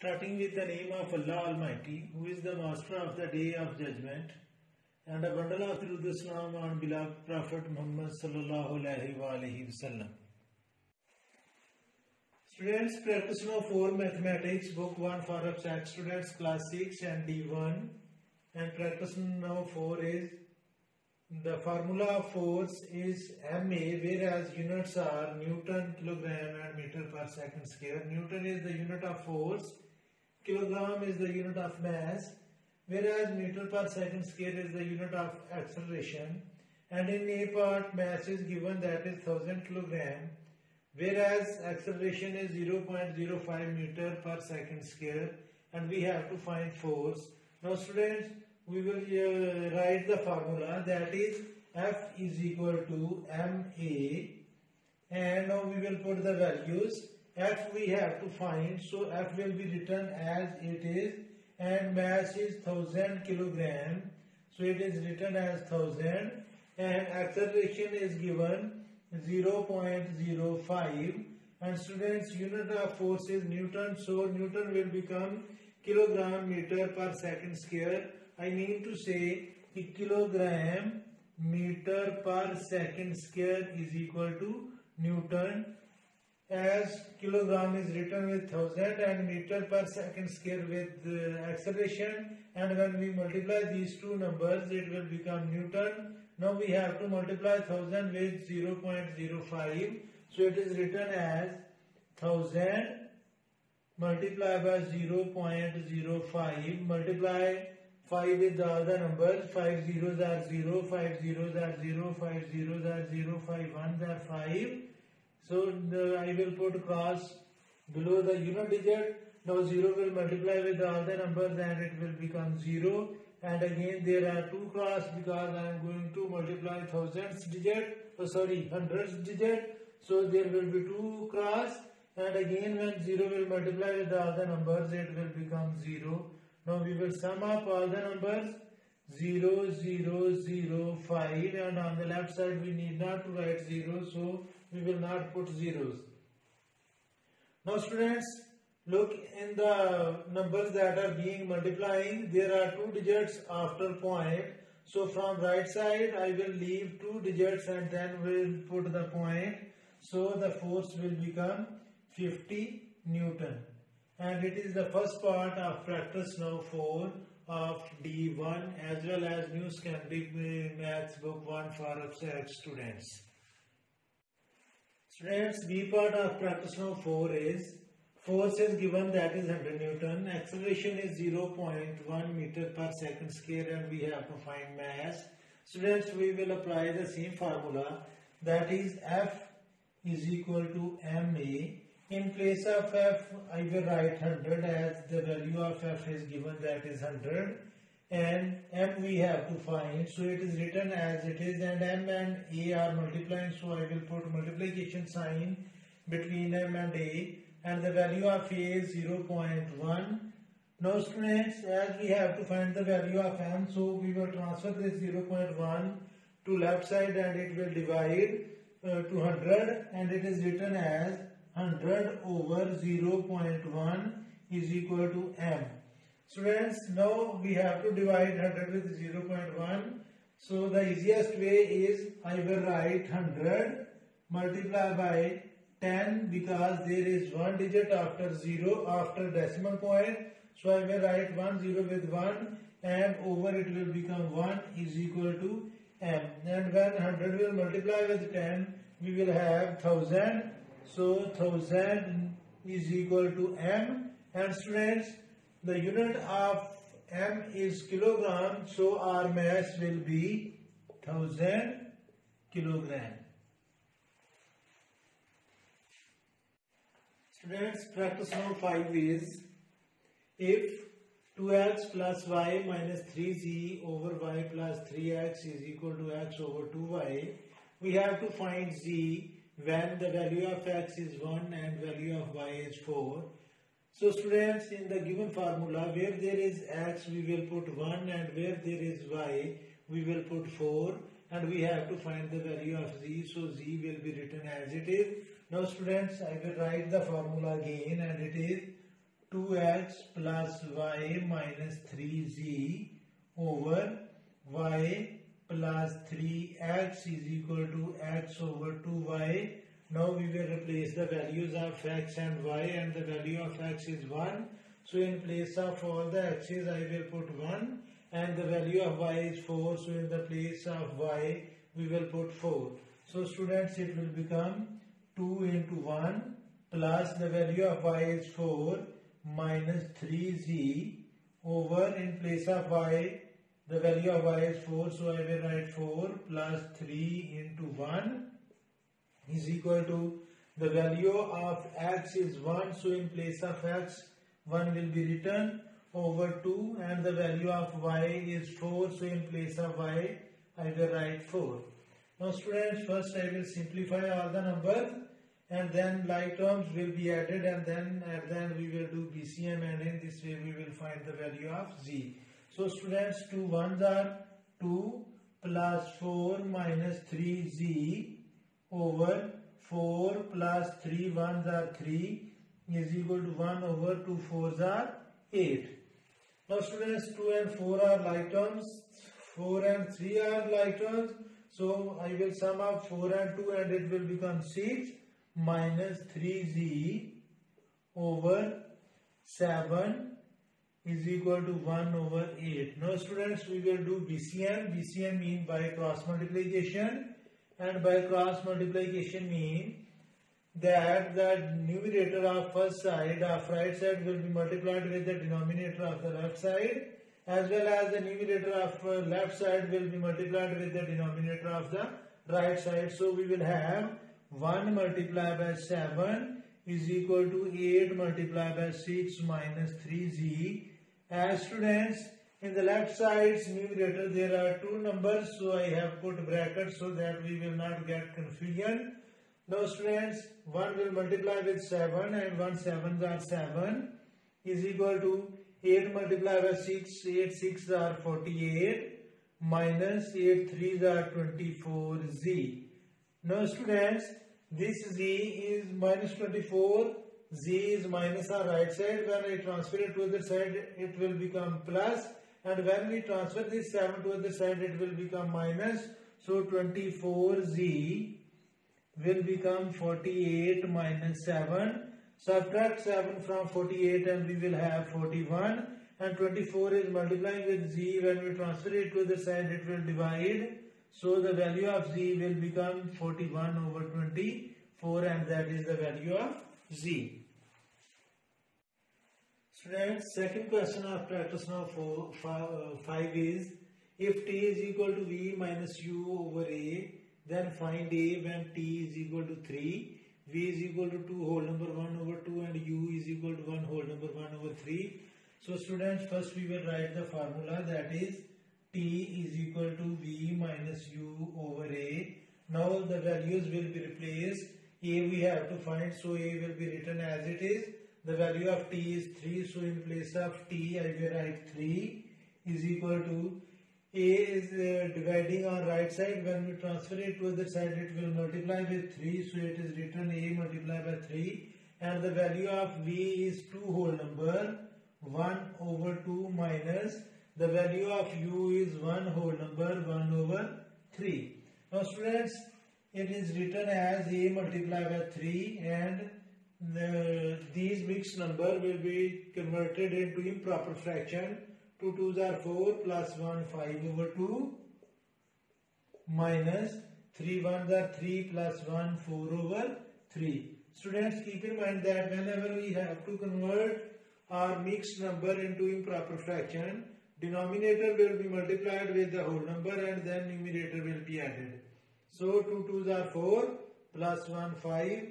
Starting with the name of Allah Almighty, who is the master of the day of judgment, and a bundle of Durud Islam on beloved Prophet Muhammad sallallahu alaihi wasallam. Students, practice now 4 mathematics, book 1 for APSACS students, class 6 and D1. And practice now 4 is the formula of force is MA, whereas units are Newton, kilogram, and meter per second square. Newton is the unit of force, kilogram is the unit of mass, whereas meter per second square is the unit of acceleration. And in A part, mass is given that is 1000 kilogram, whereas acceleration is 0.05 meter per second square, and we have to find force. Now, students, we will uh, write the formula that is F is equal to MA and now we will put the values F we have to find so F will be written as it is and mass is 1000 kilogram. So it is written as 1000 and acceleration is given 0.05 and students unit of force is Newton so Newton will become kilogram meter per second square. I mean to say kilogram meter per second square is equal to Newton as kilogram is written with 1000 and meter per second square with uh, acceleration and when we multiply these two numbers it will become Newton. Now we have to multiply 1000 with 0.05 so it is written as 1000 multiply by 0.05 multiply 5 with all the numbers. 5 zeros are 0 5 zeros are 0 5 zeros are 0 5 ones are 5 so I will put cross below the unit digit. Now 0 will multiply with all the numbers and it will become 0 and again there are two cross because I am going to multiply thousands digit. Oh sorry hundreds digit. So there will be two cross. And again when 0 will multiply with all the numbers it will become 0 now we will sum up all the numbers 0, 0, 0, 5 and on the left side we need not to write 0 so we will not put zeros. Now students look in the numbers that are being multiplying. There are two digits after point. So from right side I will leave two digits and then we'll put the point. So the force will become 50 Newton. And it is the first part of practice now 4 of D1 as well as New Schematic Maths book 1 for APSACS students. Students, B part of practice now 4 is force is given that is 100 Newton, acceleration is 0.1 meter per second square and we have to find mass. Students, we will apply the same formula that is F is equal to MA in place of f, I will write 100 as the value of f is given that is 100 and m we have to find so it is written as it is and m and a are multiplying so I will put multiplication sign between m and a and the value of a is 0.1 now students as we have to find the value of m so we will transfer this 0.1 to left side and it will divide uh, to 100 and it is written as 100 over 0.1 is equal to m. Students, now we have to divide 100 with 0.1. So the easiest way is I will write 100 multiply by 10 because there is one digit after 0 after decimal point. So I will write 1 0 with 1 and over it will become 1 is equal to m. And when 100 will multiply with 10, we will have 1000 so 1000 is equal to m. And students the unit of m is kilogram. So our mass will be 1000 kilogram. Students practice now 5 is if 2x plus y minus 3z over y plus 3x is equal to x over 2y we have to find z when the value of x is 1 and value of y is 4. So students in the given formula where there is x we will put 1 and where there is y we will put 4 and we have to find the value of z so z will be written as it is. Now students I will write the formula again and it is 2x plus y minus 3z over y plus 3x is equal to x over 2y. Now we will replace the values of x and y and the value of x is 1. So in place of all the x's I will put 1 and the value of y is 4. So in the place of y we will put 4. So students it will become 2 into 1 plus the value of y is 4 minus 3z over in place of y the value of y is 4 so I will write 4 plus 3 into 1 is equal to the value of x is 1 so in place of x 1 will be written over 2 and the value of y is 4 so in place of y I will write 4. Now students first I will simplify all the numbers and then like terms will be added and then and then we will do BCM and in this way we will find the value of z. So students 2 ones are 2 plus 4 minus 3z over 4 plus 3 ones are 3 is equal to 1 over 2 fours are 8. Now students 2 and 4 are like terms, 4 and 3 are like terms. So I will sum up 4 and 2 and it will become 6 minus 3z over 7 is equal to 1 over 8. Now students we will do BCM. BCM mean by cross multiplication and by cross multiplication mean that the numerator of first side of right side will be multiplied with the denominator of the left side as well as the numerator of uh, left side will be multiplied with the denominator of the right side. So we will have 1 multiplied by 7 is equal to 8 multiplied by 6 minus 3z. As students, in the left side's numerator there are two numbers so I have put brackets so that we will not get confusion. Now students, 1 will multiply with 7 and 1 7s are 7 is equal to 8 multiplied by 6, 8 6 are 48 minus 8 3s are 24z. Now students, this z is minus 24, z is minus our right side. When I transfer it to the side, it will become plus. And when we transfer this 7 to the side, it will become minus. So 24z will become 48 minus 7. Subtract 7 from 48 and we will have 41. And 24 is multiplying with z. When we transfer it to the side, it will divide. So the value of z will become 41 over 24 and that is the value of z. Students, second question of practice four, five, uh, 5 is if t is equal to v minus u over a then find a when t is equal to 3 v is equal to 2 whole number 1 over 2 and u is equal to 1 whole number 1 over 3. So students first we will write the formula that is t is equal to v minus u over a. Now the values will be replaced. a we have to find so a will be written as it is. The value of t is 3 so in place of t I will write 3 is equal to a is uh, dividing on right side when we transfer it to other side it will multiply with 3 so it is written a multiplied by 3 and the value of v is 2 whole number 1 over 2 minus the value of u is 1 whole number 1 over 3. Now students, it is written as a multiplied by 3 and the, these mixed number will be converted into improper fraction. 2 2s are 4 plus 1 5 over 2 minus 3 1s are 3 plus 1 4 over 3. Students keep in mind that whenever we have to convert our mixed number into improper fraction, Denominator will be multiplied with the whole number and then numerator will be added. So 2 2s are 4 plus 1 5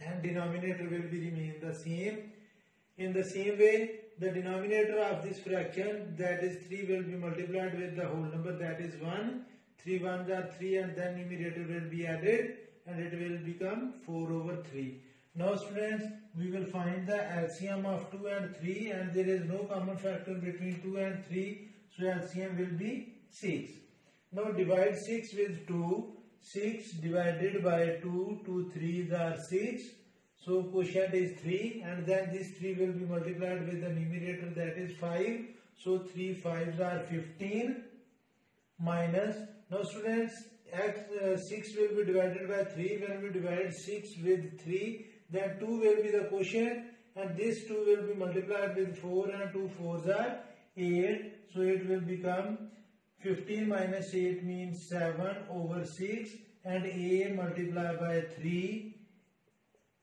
and denominator will be remain the same. In the same way the denominator of this fraction that is 3 will be multiplied with the whole number that is 1. 3 1s are 3 and then numerator will be added and it will become 4 over 3. Now students, we will find the LCM of 2 and 3 and there is no common factor between 2 and 3. So LCM will be 6. Now divide 6 with 2. 6 divided by 2, 2 3s are 6. So quotient is 3 and then this 3 will be multiplied with the numerator that is 5. So 3 5s are 15 minus. Now students x uh, 6 will be divided by 3. When we divide 6 with 3 then 2 will be the quotient and this 2 will be multiplied with 4 and 2 4s are 8. So it will become 15 minus 8 means 7 over 6 and a multiplied by 3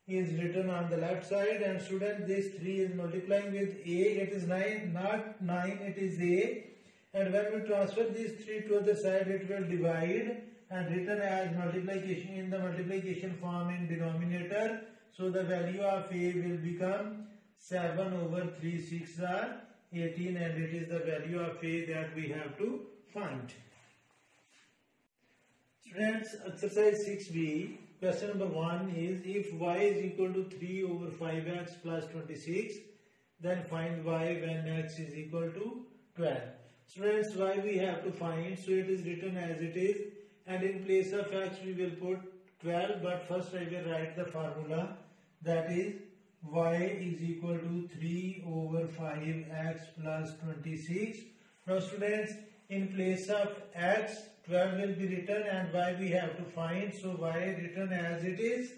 is written on the left side. And student this 3 is multiplying with a it is 9 not 9 it is a. And when we transfer these 3 to the side it will divide and written as multiplication in the multiplication form in denominator. So the value of a will become 7 over 3 6 are 18 and it is the value of a that we have to find. Students exercise 6b Question number 1 is if y is equal to 3 over 5x plus 26 then find y when x is equal to 12. Students y we have to find so it is written as it is and in place of x we will put 12 but first I will write the formula that is y is equal to 3 over 5x plus 26. Now students in place of x 12 will be written and y we have to find. So y written as it is.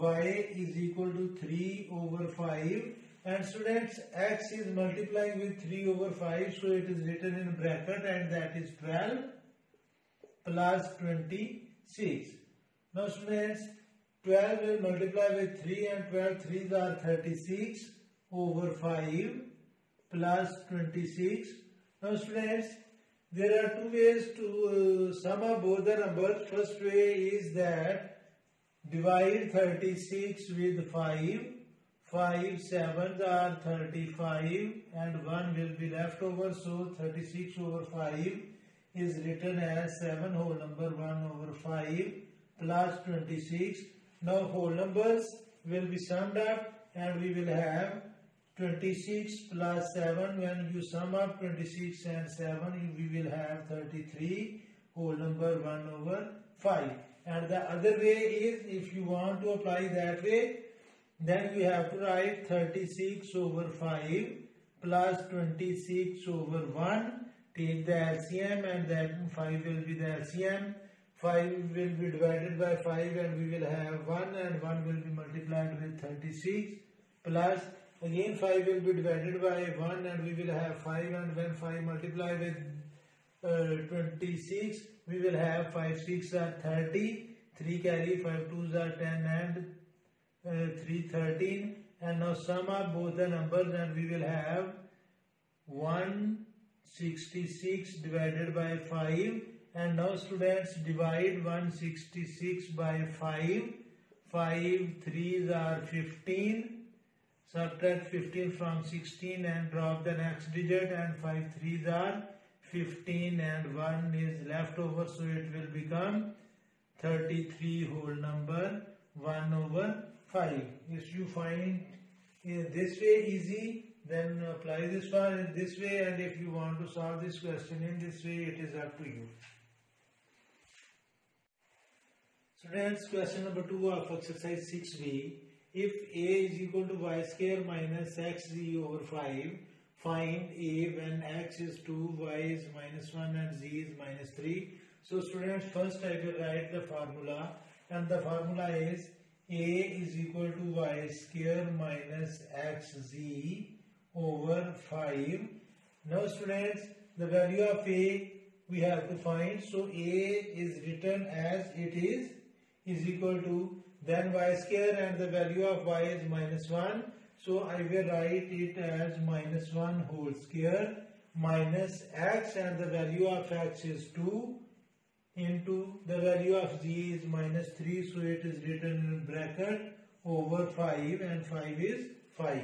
y is equal to 3 over 5 and students x is multiplying with 3 over 5 so it is written in bracket and that is 12 plus 26. Now students 12 will multiply with 3 and 12 3s are 36 over 5 plus 26. Now students there are two ways to uh, sum up both the numbers. First way is that divide 36 with 5. 5 7s are 35 and 1 will be left over. So 36 over 5 is written as 7 whole number 1 over 5 plus 26. Now whole numbers will be summed up and we will have 26 plus 7 when you sum up 26 and 7 we will have 33 whole number 1 over 5 and the other way is if you want to apply that way then we have to write 36 over 5 plus 26 over 1 take the LCM and that 5 will be the LCM 5 will be divided by 5 and we will have 1 and 1 will be multiplied with 36 plus Again 5 will be divided by 1 and we will have 5 and when 5 multiply with uh, 26 we will have 5 6 are 30 3 carry 5 2s are 10 and uh, 3 13 and now sum up both the numbers and we will have 166 divided by 5 and now students divide 166 by 5 5 3s are 15 Subtract 15 from 16 and drop the next digit and 5 3s are 15 and 1 is left over so it will become 33 whole number 1 over 5. If you find this way easy then apply this one in this way and if you want to solve this question in this way it is up to you. Students question number 2 of exercise 6b if a is equal to y square minus xz over 5, find a when x is 2, y is minus 1 and z is minus 3. So students, first I will write the formula and the formula is a is equal to y square minus xz over 5. Now students, the value of a we have to find. So a is written as it is is equal to then y square and the value of y is minus 1. So I will write it as minus 1 whole square minus x and the value of x is 2 into the value of z is minus 3 so it is written in bracket over 5 and 5 is 5.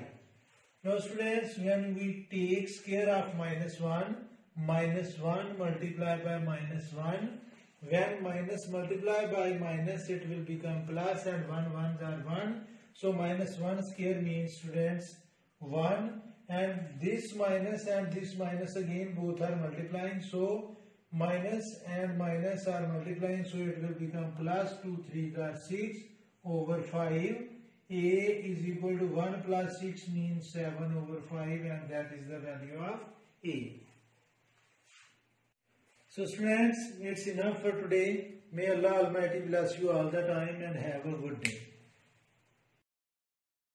Now students when we take square of minus 1 minus 1 multiplied by minus 1 when minus multiply by minus, it will become plus and 1 ones are 1. So minus 1 square means students 1 and this minus and this minus again both are multiplying. So minus and minus are multiplying so it will become plus 2 3 are 6 over 5 A is equal to 1 plus 6 means 7 over 5 and that is the value of A. So students, it's enough for today. May Allah Almighty bless you all the time and have a good day.